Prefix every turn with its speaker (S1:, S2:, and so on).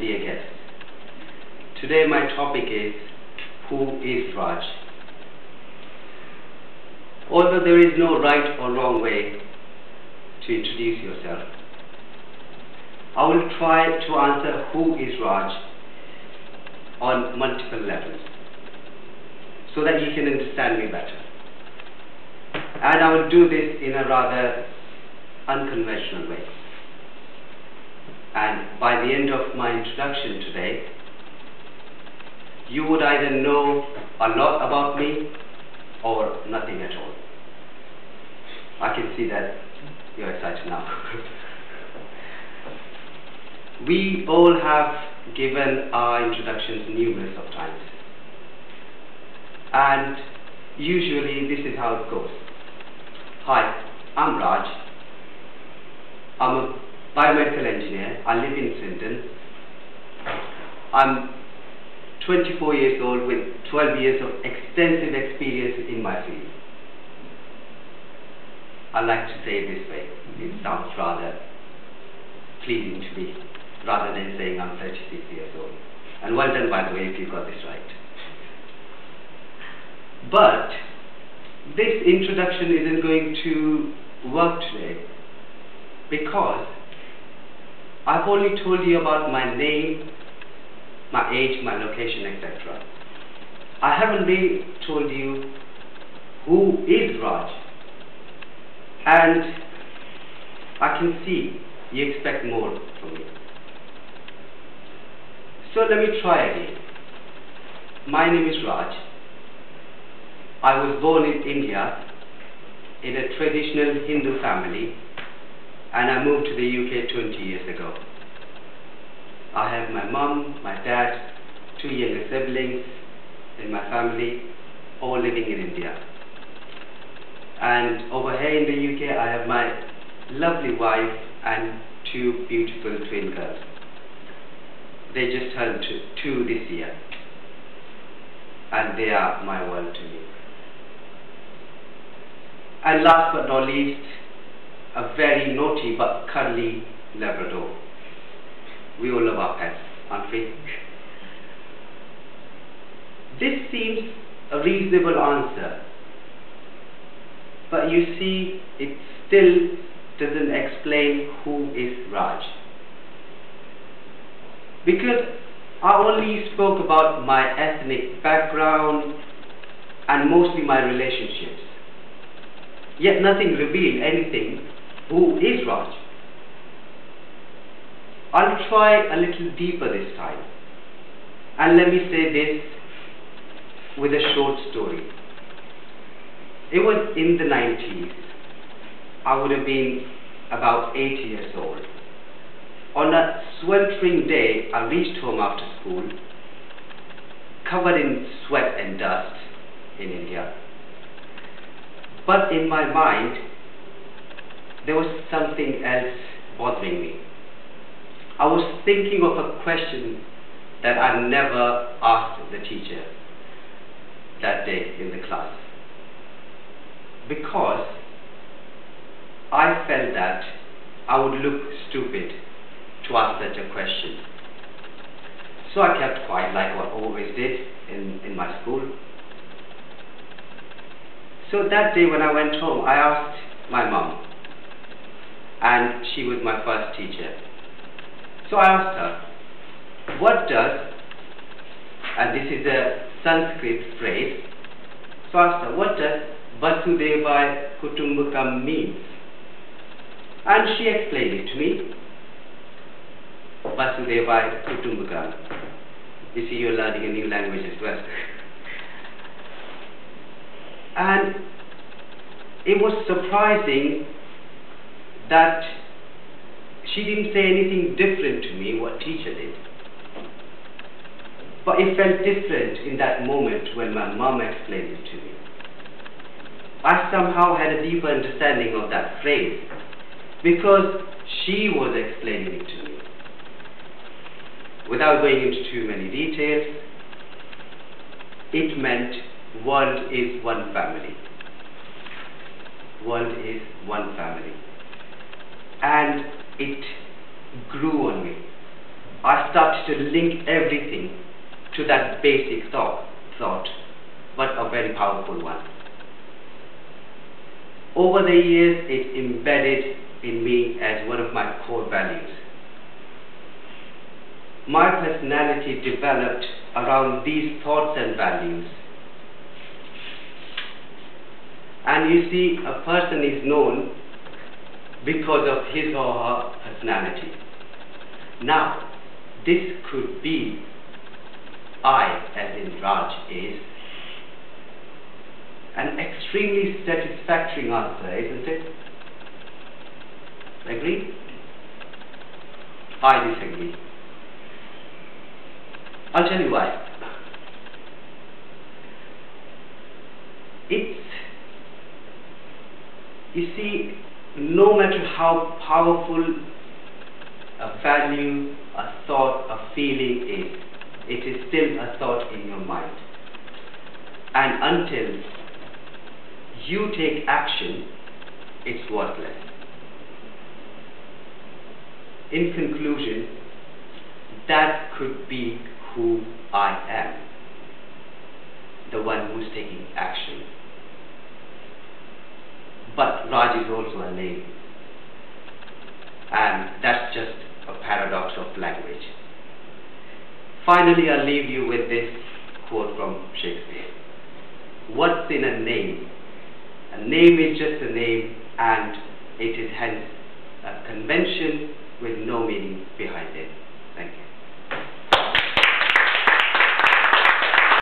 S1: dear guests. Today my topic is Who is Raj? Although there is no right or wrong way to introduce yourself, I will try to answer who is Raj on multiple levels so that you can understand me better. And I will do this in a rather unconventional way. And by the end of my introduction today, you would either know a lot about me or nothing at all. I can see that you're excited now. we all have given our introductions numerous of times. And usually this is how it goes. Hi, I'm Raj. I'm a biomedical engineer. I live in Swindon. I'm 24 years old with 12 years of extensive experience in my field. I like to say it this way. It sounds rather pleasing to me, rather than saying I'm 36 years old. And well done, by the way, if you got this right. But this introduction isn't going to work today because I've only told you about my name, my age, my location, etc. I haven't really told you who is Raj. And I can see you expect more from me. So let me try again. My name is Raj. I was born in India in a traditional Hindu family and I moved to the UK 20 years ago. I have my mum, my dad, two younger siblings in my family, all living in India. And over here in the UK, I have my lovely wife and two beautiful twin girls. They just turned two this year. And they are my world to me. And last but not least, a very naughty but cuddly Labrador. We all love our pets, aren't we? This seems a reasonable answer, but you see, it still doesn't explain who is Raj. Because I only spoke about my ethnic background and mostly my relationships. Yet nothing revealed anything who is Raj? I'll try a little deeper this time. And let me say this with a short story. It was in the 90s. I would have been about 8 years old. On a sweltering day, I reached home after school, covered in sweat and dust in India. But in my mind, there was something else bothering me. I was thinking of a question that I never asked the teacher that day in the class. Because I felt that I would look stupid to ask such a question. So I kept quiet like I always did in, in my school. So that day when I went home, I asked my mom, and she was my first teacher. So I asked her, what does, and this is a Sanskrit phrase, so I asked her, what does Vasudhaiva Kutumbakam mean? And she explained it to me. Vasudhaiva Kutumbakam. You see, you're learning a new language as well. and it was surprising that she didn't say anything different to me what teacher did. But it felt different in that moment when my mom explained it to me. I somehow had a deeper understanding of that phrase because she was explaining it to me. Without going into too many details, it meant world is one family. World is one family and it grew on me. I started to link everything to that basic thought, thought, but a very powerful one. Over the years, it embedded in me as one of my core values. My personality developed around these thoughts and values. And you see, a person is known because of his or her personality. Now, this could be I, as in Raj, is an extremely satisfactory answer, isn't it? Agree? I disagree. I'll tell you why. It's, you see, no matter how powerful a value, a thought, a feeling is, it is still a thought in your mind. And until you take action, it's worthless. In conclusion, that could be who I am, the one who's taking action. But Raj is also a name, and that's just a paradox of language. Finally, I'll leave you with this quote from Shakespeare. What's in a name? A name is just a name, and it is hence a convention with no meaning behind it.